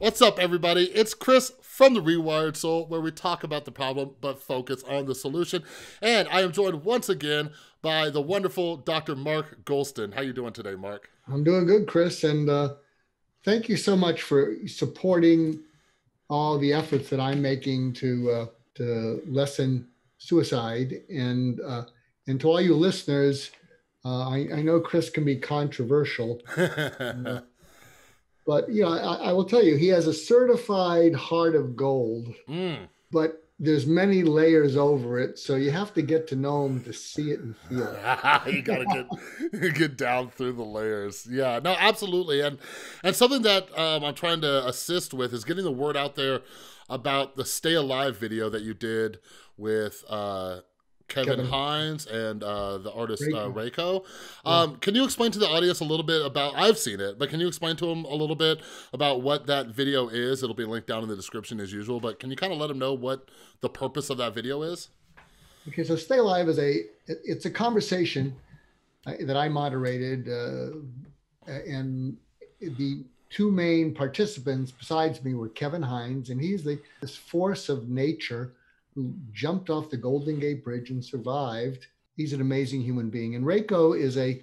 What's up, everybody? It's Chris from The Rewired Soul, where we talk about the problem but focus on the solution. And I am joined once again by the wonderful Dr. Mark Goulston. How you doing today, Mark? I'm doing good, Chris, and uh, thank you so much for supporting all the efforts that I'm making to uh, to lessen suicide. And uh, and to all you listeners, uh, I, I, know Chris can be controversial. Uh, but you know, I, I, will tell you, he has a certified heart of gold. Mm. But there's many layers over it, so you have to get to know him to see it and feel it. you gotta get get down through the layers. Yeah, no, absolutely. And and something that um, I'm trying to assist with is getting the word out there about the Stay Alive video that you did with uh, Kevin, Kevin. Hines and uh, the artist uh, Reiko. Um, yeah. Can you explain to the audience a little bit about? I've seen it, but can you explain to them a little bit about what that video is? It'll be linked down in the description as usual. But can you kind of let them know what the purpose of that video is? Okay, so Stay Alive is a it's a conversation uh, that I moderated, uh, and the two main participants besides me were Kevin Hines, and he's the this force of nature who jumped off the Golden Gate Bridge and survived. He's an amazing human being. And Reiko is a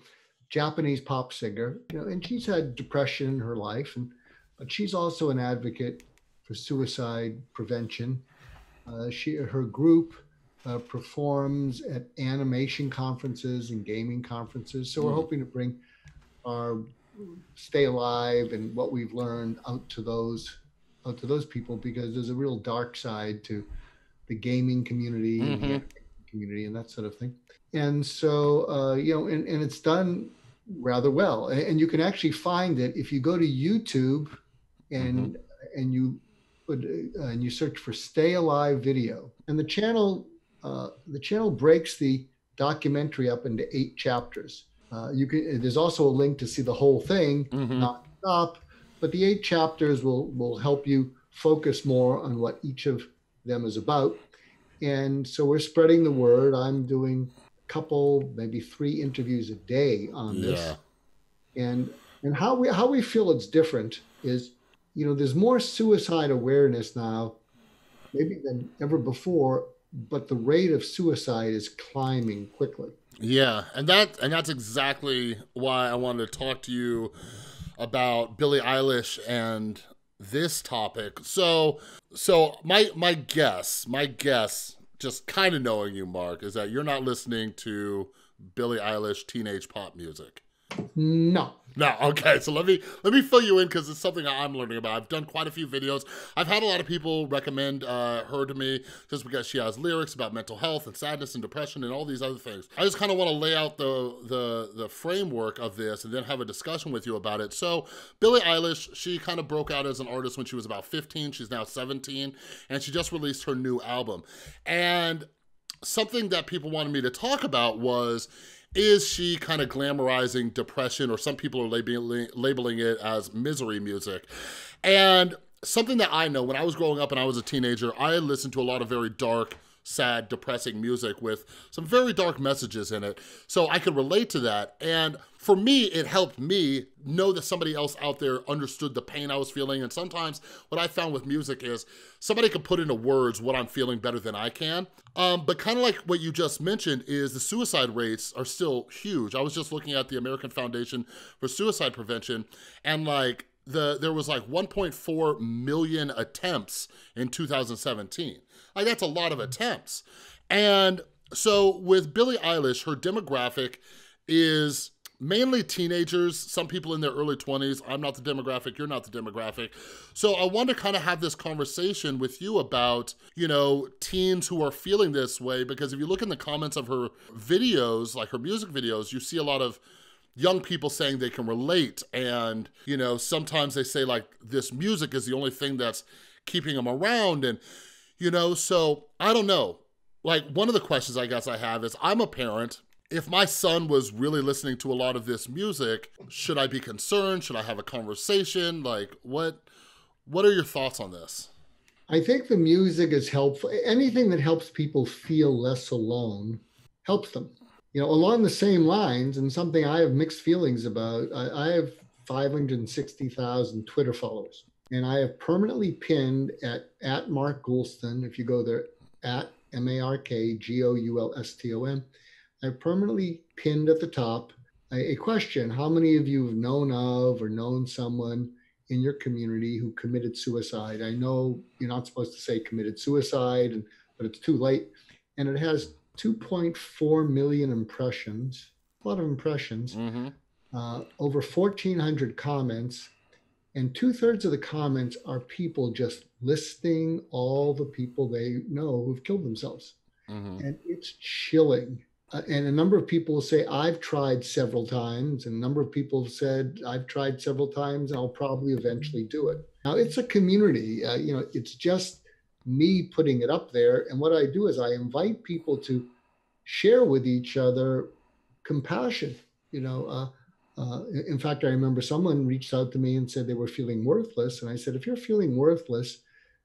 Japanese pop singer, you know, and she's had depression in her life, and but she's also an advocate for suicide prevention. Uh, she, her group uh, performs at animation conferences and gaming conferences. So we're mm. hoping to bring our stay alive and what we've learned out to those out to those people because there's a real dark side to the gaming community, mm-hmm. the community, and that sort of thing. And so, uh, you know, and, and it's done rather well. And, and, you can actually find it if you go to YouTube and mm-hmm. and you put uh, and you search for "Stay Alive" video, and the channel uh, the channel breaks the documentary up into eight chapters. Uh, you can. There's also a link to see the whole thing, mm-hmm. not stop, but the eight chapters will will help you focus more on what each of them is about. And so we're spreading the word. I'm doing a couple, maybe three interviews a day on this. Yeah. And and how we how we feel it's different is, you know, there's more suicide awareness now, maybe than ever before, but the rate of suicide is climbing quickly. Yeah, and that and that's exactly why I wanted to talk to you about Billie Eilish and this topic. So, so my my guess, my guess, just kind of knowing you, Mark, is that you're not listening to Billie Eilish teenage pop music. No. No, okay. So let me let me fill you in because it's something I'm learning about. I've done quite a few videos. I've had a lot of people recommend uh, her to me just because she has lyrics about mental health and sadness and depression and all these other things. I just kind of want to lay out the the the framework of this and then have a discussion with you about it. So Billie Eilish, she kind of broke out as an artist when she was about 15. She's now 17, and she just released her new album. And something that people wanted me to talk about was is she kind of glamorizing depression or some people are labeling, labeling it as misery music? And something that I know when I was growing up and I was a teenager, I listened to a lot of very dark, sad, depressing music with some very dark messages in it. So I could relate to that. And for me, it helped me know that somebody else out there understood the pain I was feeling. And sometimes what I found with music is somebody can put into words what I'm feeling better than I can. Um, but kind of like what you just mentioned is the suicide rates are still huge. I was just looking at the American Foundation for Suicide Prevention and like the there was like 1.4 million attempts in 2017. Like that's a lot of attempts. And so with Billie Eilish, her demographic is mainly teenagers, some people in their early 20s. I'm not the demographic, you're not the demographic. So I want to kind of have this conversation with you about, you know, teens who are feeling this way because if you look in the comments of her videos, like her music videos, you see a lot of young people saying they can relate and, you know, sometimes they say like this music is the only thing that's keeping them around and you know, so I don't know. Like one of the questions I guess I have is I'm a parent if my son was really listening to a lot of this music, should I be concerned? Should I have a conversation? Like what what are your thoughts on this? I think the music is helpful. Anything that helps people feel less alone helps them. You know, along the same lines, and something I have mixed feelings about, I, I have 560,000 Twitter followers. and I have permanently pinned at at Mark Goulston. If you go there at M A R K G O U L S T O N, I've permanently pinned at the top a, a question: How many of you have known of or known someone in your community who committed suicide? I know you're not supposed to say committed suicide, and, but it's too late, and it has 2.4 million impressions. A lot of impressions. Mm-hmm. Uh, over 1,400 comments and two thirds of the comments are people just listing all the people they know who've killed themselves. Mm-hmm. And it's chilling. Uh, and a number of people say, I've tried several times. And a number of people have said, I've tried several times and I'll probably eventually do it. Now, it's a community. Uh, you know, it's just me putting it up there. And what I do is I invite people to share with each other compassion. You know, uh, uh, in fact, I remember someone reached out to me and said they were feeling worthless. And I said, if you're feeling worthless,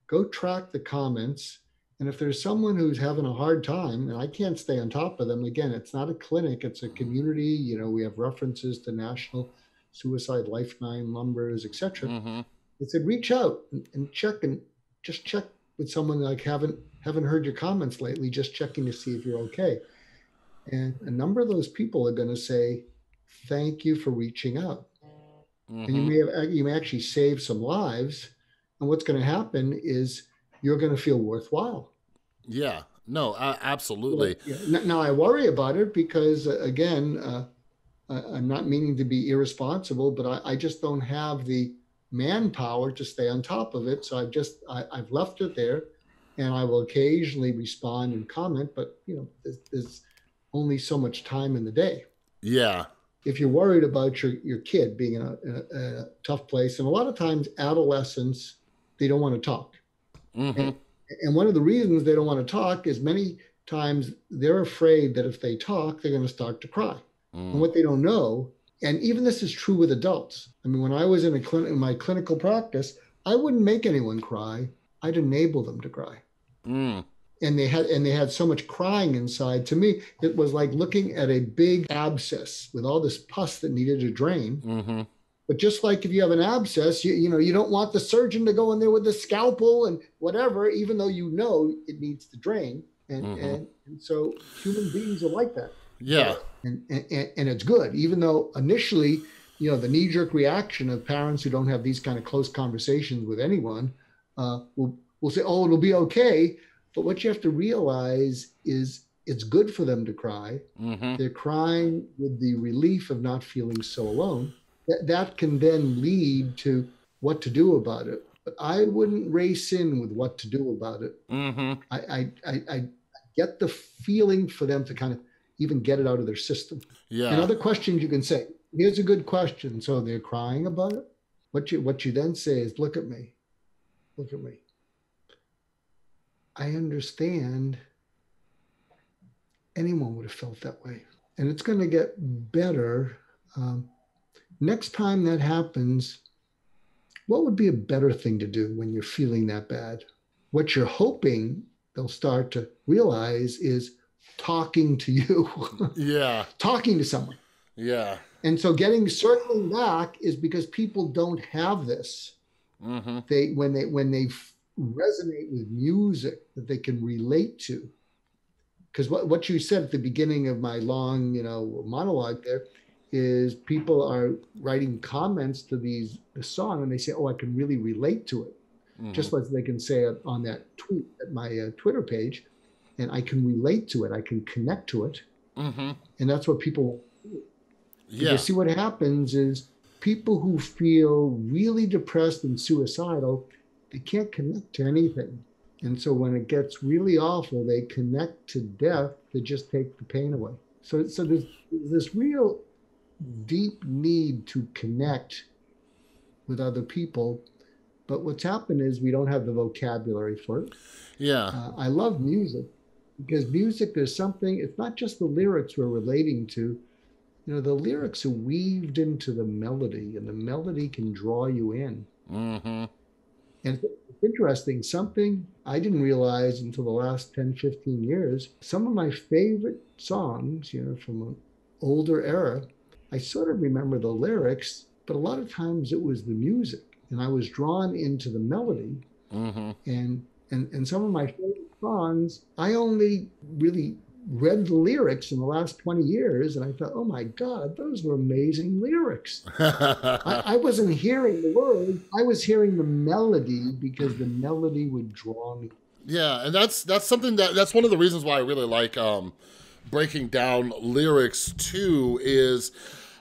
go track the comments. And if there's someone who's having a hard time, and I can't stay on top of them, again, it's not a clinic, it's a community. You know, we have references to national suicide lifeline numbers, etc. Mm-hmm. I said, reach out and, and check and just check with someone like haven't haven't heard your comments lately, just checking to see if you're okay. And a number of those people are going to say, thank you for reaching out. Mm-hmm. And you may have you may actually save some lives. And what's going to happen is you're going to feel worthwhile. Yeah. No, uh, absolutely. Now, now, I worry about it because uh, again, uh, I'm not meaning to be irresponsible, but I, I, just don't have the manpower to stay on top of it. So I've just I, have left it there, and I will occasionally respond and comment. But you know, there's, there's only so much time in the day. Yeah if you're worried about your, your kid being in a, in, a, a, tough place, and a lot of times adolescents, they don't want to talk. Mm-hmm. And, and, one of the reasons they don't want to talk is many times they're afraid that if they talk, they're going to start to cry. Mm. And what they don't know, and even this is true with adults. I mean, when I was in a clinic, in my clinical practice, I wouldn't make anyone cry. I'd enable them to cry. Mm and they had and they had so much crying inside to me it was like looking at a big abscess with all this pus that needed to drain mm-hmm. but just like if you have an abscess you, you know you don't want the surgeon to go in there with the scalpel and whatever even though you know it needs to drain and mm-hmm. and, and so human beings are like that yeah and, and and it's good even though initially you know the knee-jerk reaction of parents who don't have these kind of close conversations with anyone uh, will will say oh it'll be okay but what you have to realize is it's good for them to cry. Mm-hmm. They're crying with the relief of not feeling so alone. That, that can then lead to what to do about it. But I wouldn't race in with what to do about it. Mm-hmm. I, I, I, I get the feeling for them to kind of even get it out of their system. Yeah. And other questions you can say, here's a good question. So they're crying about it. What you what you then say is, look at me. Look at me. I understand anyone would have felt that way. And it's going to get better. Um, next time that happens, what would be a better thing to do when you're feeling that bad? What you're hoping they'll start to realize is talking to you. yeah. talking to someone. Yeah. And so getting circling back is because people don't have this. Mm-hmm. They when they when they resonate with music that they can relate to. Because what, what you said at the beginning of my long, you know, monologue there is people are writing comments to these the song and they say, "Oh, I can really relate to it," mm-hmm. just like they can say it on that tweet at my uh, Twitter page, and I can relate to it. I can connect to it, mm-hmm. and that's what people. Yeah. You see what happens is people who feel really depressed and suicidal they can't connect to anything. And so when it gets really awful, they connect to death to just take the pain away. So, so there's, this real deep need to connect with other people. But what's happened is we don't have the vocabulary for it. Yeah. Uh, I love music because music there's something, it's not just the lyrics we're relating to. You know, the lyrics are weaved into the melody, and the melody can draw you in. Mm-hmm. And it's interesting, something I didn't realize until the last 10, 15 years, some of my favorite songs, you know, from an older era, I sort of remember the lyrics, but a lot of times it was the music. and I was drawn into the melody. Mm-hmm. And and and some of my favorite songs, I only really read the lyrics in the last 20 years and I thought, oh my God, those were amazing lyrics. I, I, wasn't hearing the words, I was hearing the melody because the melody would draw me. Yeah, and that's that's something that that's one of the reasons why I really like um, breaking down lyrics too is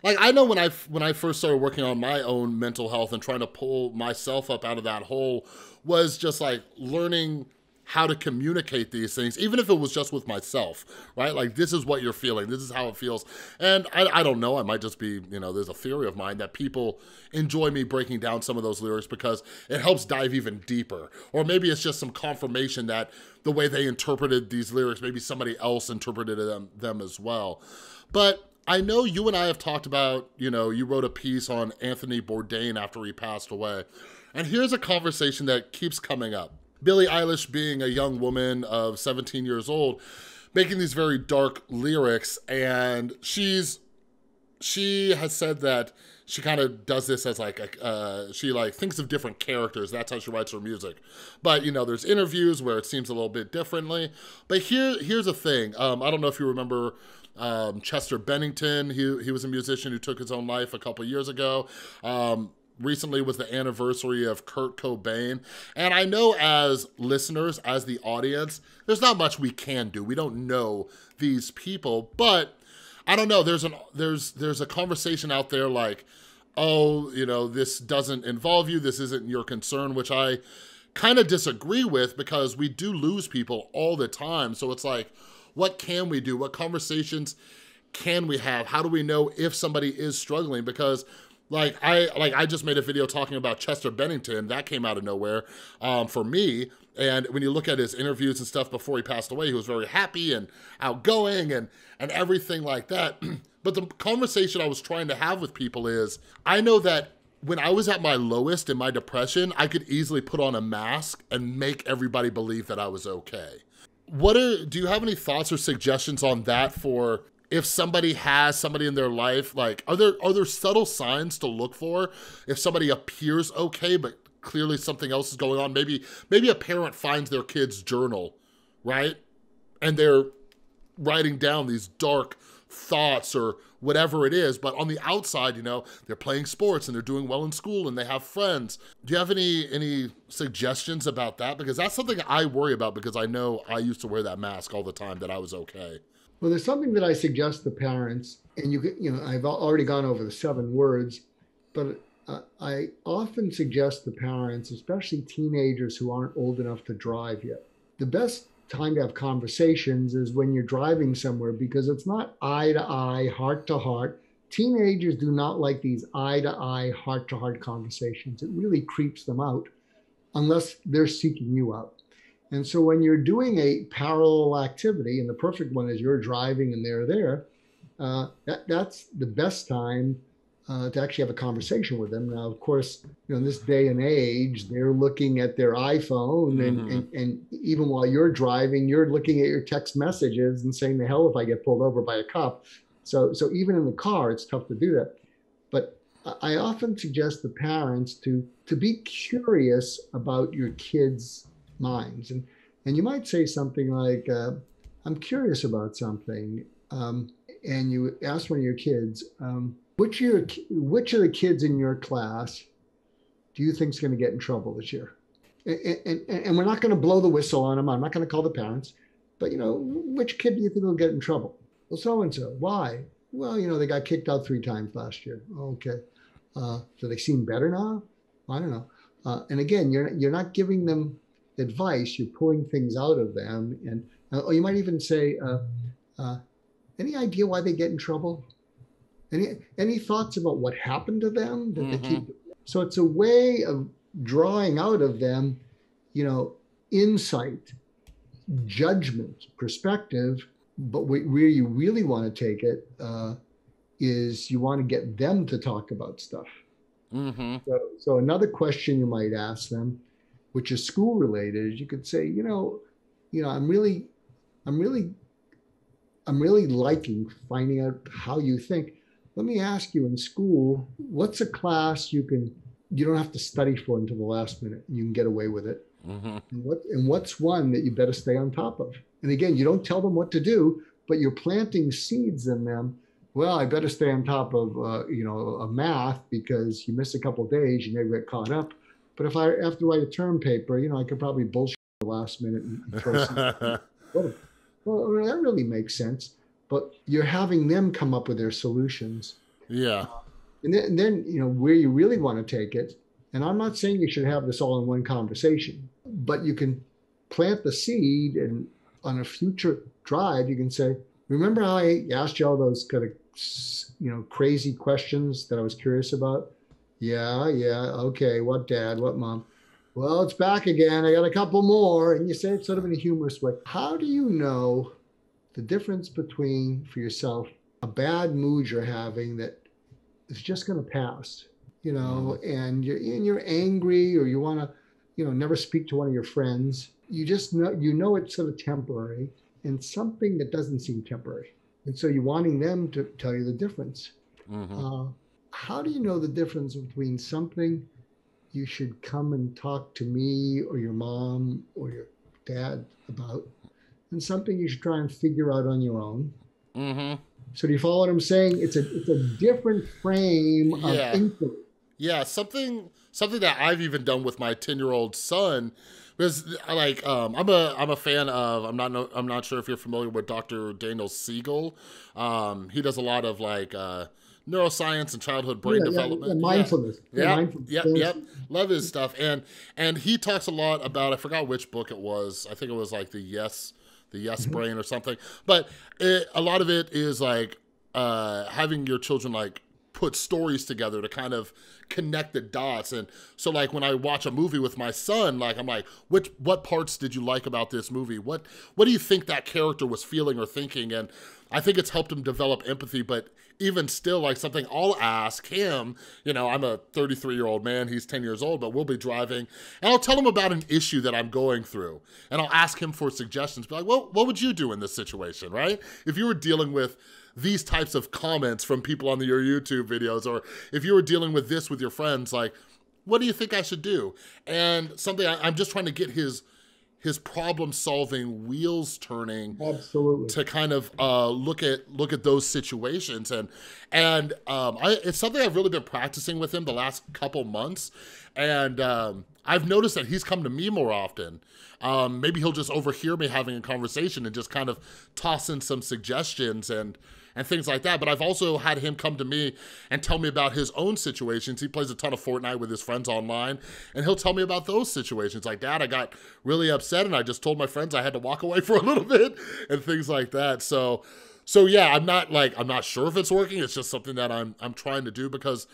like I know when I when I first started working on my own mental health and trying to pull myself up out of that hole was just like learning how to communicate these things, even if it was just with myself, right? Like, this is what you're feeling. This is how it feels. And I, I don't know. I might just be, you know, there's a theory of mine that people enjoy me breaking down some of those lyrics because it helps dive even deeper. Or maybe it's just some confirmation that the way they interpreted these lyrics, maybe somebody else interpreted them, them as well. But I know you and I have talked about, you know, you wrote a piece on Anthony Bourdain after he passed away. And here's a conversation that keeps coming up. Billie Eilish being a young woman of 17 years old, making these very dark lyrics, and she's she has said that she kind of does this as like a, uh, she like thinks of different characters. That's how she writes her music. But you know, there's interviews where it seems a little bit differently. But here, here's a thing. Um, I don't know if you remember um, Chester Bennington. He he was a musician who took his own life a couple years ago. Um, recently was the anniversary of Kurt Cobain. And I know as listeners, as the audience, there's not much we can do. We don't know these people, but I don't know. There's an there's there's a conversation out there like, oh, you know, this doesn't involve you. This isn't your concern, which I kind of disagree with because we do lose people all the time. So it's like, what can we do? What conversations can we have? How do we know if somebody is struggling? Because like I like I just made a video talking about Chester Bennington that came out of nowhere um, for me. And when you look at his interviews and stuff before he passed away, he was very happy and outgoing and and everything like that. but the conversation I was trying to have with people is I know that when I was at my lowest in my depression, I could easily put on a mask and make everybody believe that I was okay. What are do you have any thoughts or suggestions on that for if somebody has somebody in their life, like are there are there subtle signs to look for if somebody appears okay, but clearly something else is going on? Maybe maybe a parent finds their kid's journal, right? And they're writing down these dark thoughts or whatever it is, but on the outside, you know, they're playing sports and they're doing well in school and they have friends. Do you have any any suggestions about that? Because that's something I worry about because I know I used to wear that mask all the time that I was okay. Well, there's something that I suggest to parents, and you you know I've already gone over the seven words, but uh, I often suggest to parents, especially teenagers who aren't old enough to drive yet, the best time to have conversations is when you're driving somewhere because it's not eye to eye, heart to heart. Teenagers do not like these eye to eye, heart to heart conversations. It really creeps them out unless they're seeking you out. And so when you're doing a parallel activity, and the perfect one is you're driving and they're there, uh, that, that's the best time uh, to actually have a conversation with them. Now, of course, you know, in this day and age, they're looking at their iPhone, and, mm-hmm. and, and even while you're driving, you're looking at your text messages and saying, "The hell if I get pulled over by a cop." So, so even in the car, it's tough to do that. But I often suggest the parents to to be curious about your kids' minds. And, and you might say something like, uh, I'm curious about something. Um, and you ask one of your kids, um, which, of your, which of the kids in your class do you think is going to get in trouble this year? And, and, and we're not going to blow the whistle on them. I'm not going to call the parents, but you know, which kid do you think will get in trouble? Well, so and so. Why? Well, you know, they got kicked out three times last year. Okay. Uh, so they seem better now? I don't know. Uh, and again, you're you're not giving them advice, you're pulling things out of them. And uh, or you might even say, uh, uh, any idea why they get in trouble? Any any thoughts about what happened to them that mm-hmm. they keep? So it's a way of drawing out of them, you know, insight, judgment, perspective. But where you really want to take it uh, is you want to get them to talk about stuff. Mm-hmm. So, so another question you might ask them which is school related, you could say, you know, you know, I'm really, I'm really, I'm really liking finding out how you think. Let me ask you in school, what's a class you can you don't have to study for until the last minute. You can get away with it. Mm-hmm. And, what, and what's one that you better stay on top of? And again, you don't tell them what to do, but you're planting seeds in them. Well, I better stay on top of uh, you know a math because you miss a couple days, you never get caught up. But if I have to write a term paper, you know, I could probably bullshit the last minute and throw some. well, well, that really makes sense. But you're having them come up with their solutions. Yeah. Uh, and then, and then, you know, where you really want to take it, and I'm not saying you should have this all in one conversation, but you can plant the seed and on a future drive, you can say, remember how I asked you all those kind of, you know, crazy questions that I was curious about? Yeah, yeah, okay. What dad? What mom? Well, it's back again. I got a couple more. And you say it sort of in a humorous way. How do you know the difference between, for yourself, a bad mood you're having that is just going to pass, you know, mm-hmm. and you're, and you're angry or you want to, you know, never speak to one of your friends. You just know, you know, it's sort of temporary and something that doesn't seem temporary. And so you're wanting them to tell you the difference. Mm-hmm. Uh, how do you know the difference between something you should come and talk to me or your mom or your dad about and something you should try and figure out on your own? Mm-hmm. So do you follow what I'm saying? It's a it's a different frame of yeah. inquiry. Yeah, something something that I've even done with my 10 year old son because like um, I'm a I'm a fan of I'm not no, I'm not sure if you're familiar with Dr. Daniel Siegel. Um, he does a lot of like uh, neuroscience and childhood brain yeah, development. Yeah, mindfulness. Yeah, mindfulness. yep, yep. Love his stuff, and and he talks a lot about I forgot which book it was. I think it was like the Yes the yes mm-hmm. brain or something. But it, a lot of it is like uh, having your children like put stories together to kind of connect the dots. And so like when i watch a movie with my son like i'm like which what parts did you like about this movie? What what do you think that character was feeling or thinking? And i think it's helped him develop empathy but even still like something I'll ask him, you know, I'm a 33 year old man, he's 10 years old, but we'll be driving and I'll tell him about an issue that I'm going through and I'll ask him for suggestions, be like, well, what would you do in this situation, right? If you were dealing with these types of comments from people on the, your YouTube videos, or if you were dealing with this with your friends, like, what do you think I should do? And something I, I'm just trying to get his his problem solving wheels turning absolutely. to kind of uh, look at look at those situations. And and um, I, it's something I've really been practicing with him the last couple months. And um, I've noticed that he's come to me more often um, maybe he'll just overhear me having a conversation and just kind of toss in some suggestions and and things like that. But I've also had him come to me and tell me about his own situations. He plays a ton of Fortnite with his friends online, and he'll tell me about those situations. Like, Dad, I got really upset, and I just told my friends I had to walk away for a little bit, and things like that. So, so yeah, I'm not like I'm not sure if it's working. It's just something that I'm I'm trying to do because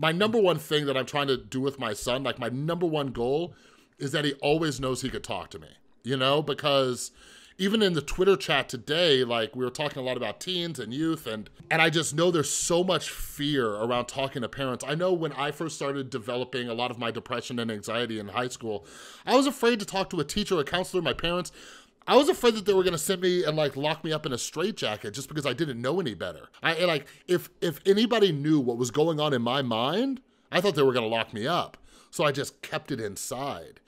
my number one thing that I'm trying to do with my son, like my number one goal, is that he always knows he could talk to me. You know, because even in the Twitter chat today, like we were talking a lot about teens and youth and and I just know there's so much fear around talking to parents. I know when I first started developing a lot of my depression and anxiety in high school, I was afraid to talk to a teacher, a counselor, my parents. I was afraid that they were gonna send me and like lock me up in a straitjacket just because I didn't know any better. I like if if anybody knew what was going on in my mind, I thought they were gonna lock me up. So I just kept it inside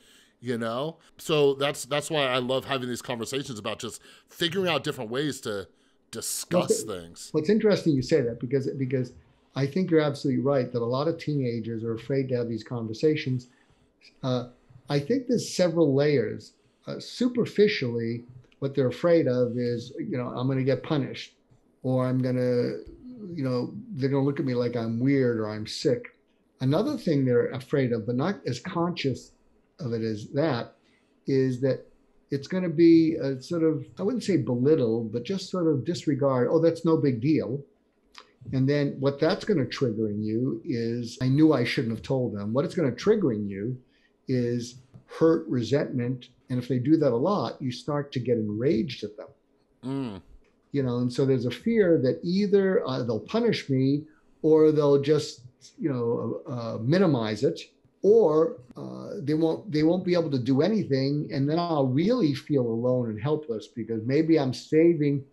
you know so that's that's why i love having these conversations about just figuring out different ways to discuss well, things well, it's interesting you say that because because i think you're absolutely right that a lot of teenagers are afraid to have these conversations uh, i think there's several layers uh, superficially what they're afraid of is you know i'm going to get punished or i'm going to you know they're going to look at me like i'm weird or i'm sick another thing they're afraid of but not as conscious of it as that is that it's going to be a sort of, I wouldn't say belittle, but just sort of disregard, oh, that's no big deal. And then what that's going to trigger in you is, I knew I shouldn't have told them. What it's going to trigger in you is hurt, resentment. And if they do that a lot, you start to get enraged at them. Mm. You know, and so there's a fear that either uh, they'll punish me or they'll just, you know, uh, uh, minimize it or uh, they won't they won't be able to do anything and then i'll really feel alone and helpless because maybe i'm saving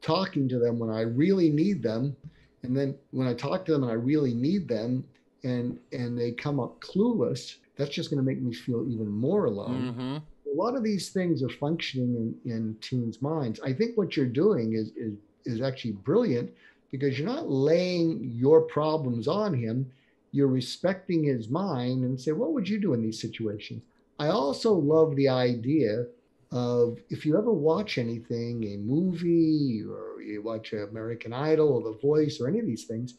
talking to them when i really need them and then when i talk to them and i really need them and and they come up clueless, that's just going to make me feel even more alone. Mm-hmm. A lot of these things are functioning in, in teens' minds. I think what you're doing is, is is actually brilliant because you're not laying your problems on him. You're respecting his mind and say, what would you do in these situations? I also love the idea of if you ever watch anything, a movie or you watch American Idol or The Voice or any of these things,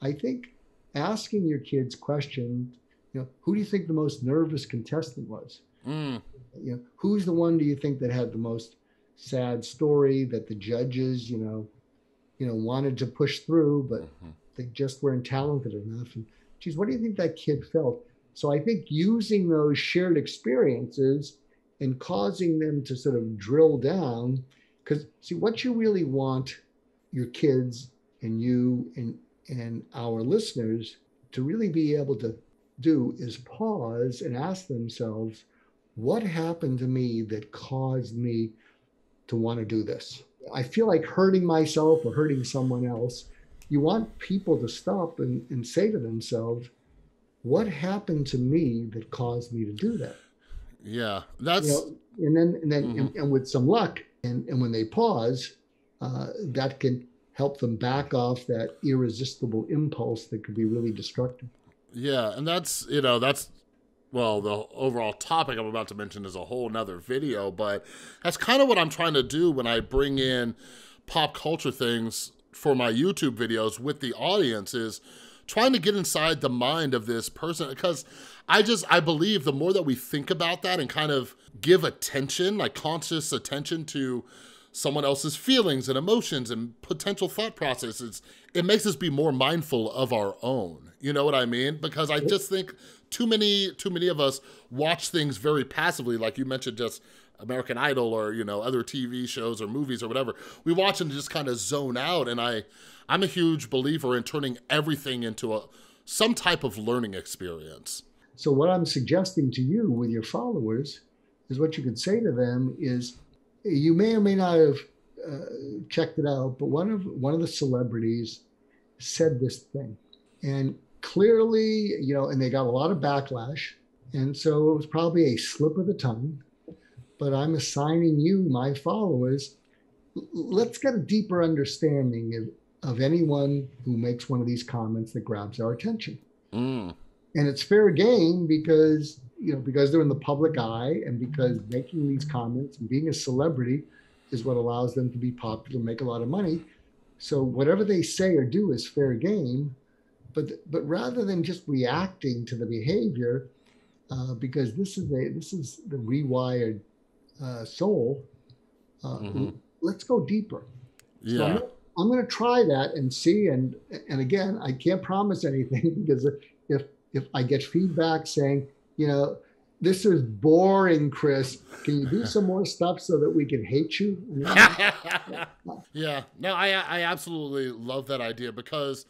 I think asking your kids questions, you know, who do you think the most nervous contestant was? Mm. You know, who's the one do you think that had the most sad story that the judges, you know, you know, wanted to push through, but mm-hmm. they just weren't talented enough. And geez, what do you think that kid felt? So I think using those shared experiences and causing them to sort of drill down, because see, what you really want your kids and you and and our listeners to really be able to do is pause and ask themselves, what happened to me that caused me to want to do this? I feel like hurting myself or hurting someone else. You want people to stop and, and say to themselves, what happened to me that caused me to do that? Yeah, that's you know, and then and then mm-hmm. and, and, with some luck, and and when they pause, uh, that can help them back off that irresistible impulse that could be really destructive. Yeah, and that's you know that's well the overall topic I'm about to mention is a whole nother video, but that's kind of what I'm trying to do when I bring in pop culture things for my YouTube videos with the audience is trying to get inside the mind of this person because I just I believe the more that we think about that and kind of give attention, like conscious attention to someone else's feelings and emotions and potential thought processes, it makes us be more mindful of our own. You know what I mean? Because I just think too many too many of us watch things very passively, like you mentioned just American Idol or you know other TV shows or movies or whatever. We watch and just kind of zone out, and I I'm a huge believer in turning everything into a some type of learning experience. So what I'm suggesting to you with your followers is what you could say to them is you may or may not have uh, checked it out, but one of one of the celebrities said this thing, and clearly, you know, and they got a lot of backlash, and so it was probably a slip of the tongue. But I'm assigning you, my followers, let's get a deeper understanding of of anyone who makes one of these comments that grabs our attention. Mm. And it's fair game because you know because they're in the public eye and because making these comments and being a celebrity is what allows them to be popular and make a lot of money. So whatever they say or do is fair game. But but rather than just reacting to the behavior, uh, because this is a this is the rewired uh, soul. Uh, mm-hmm. Let's go deeper. Yeah. So I'm going to try that and see. And and again, I can't promise anything because if if I get feedback saying, you know, this is boring, Chris. Can you do some more stuff so that we can hate you? yeah, no, I I absolutely love that idea because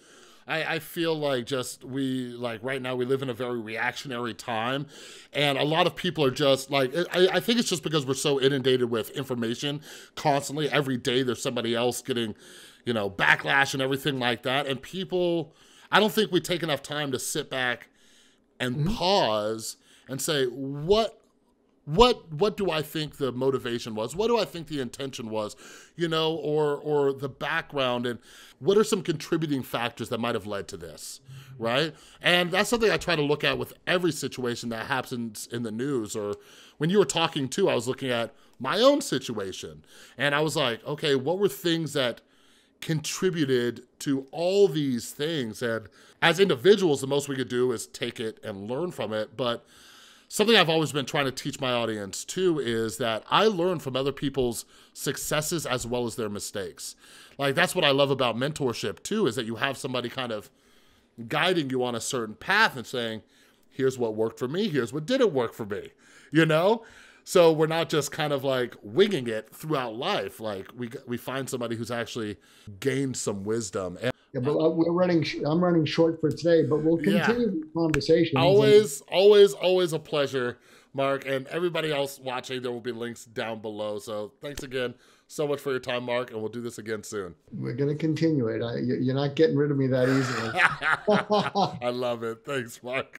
I, I feel like just we like right now we live in a very reactionary time, and a lot of people are just like I, I think it's just because we're so inundated with information constantly. Every day there's somebody else getting, you know, backlash and everything like that, and people. I don't think we take enough time to sit back and mm-hmm. pause and say what what what do I think the motivation was? What do I think the intention was? You know, or or the background and what are some contributing factors that might have led to this, right? And that's something I try to look at with every situation that happens in the news or when you were talking too, I was looking at my own situation and I was like, okay, what were things that contributed to all these things and as individuals the most we could do is take it and learn from it, but something I've always been trying to teach my audience too is that I learn from other people's successes as well as their mistakes. Like that's what I love about mentorship too is that you have somebody kind of guiding you on a certain path and saying, here's what worked for me, here's what didn't work for me. You know? So we're not just kind of like winging it throughout life. Like we we find somebody who's actually gained some wisdom. And Yeah, but uh, we're running. I'm running short for today, but we'll Yeah. continue the conversation. always, always, always a pleasure, Mark, and everybody else watching. There will be links down below. So thanks again so much for your time, Mark, and we'll do this again soon. We're going to continue it. I, you're not getting rid of me that easily. I love it. Thanks, Mark.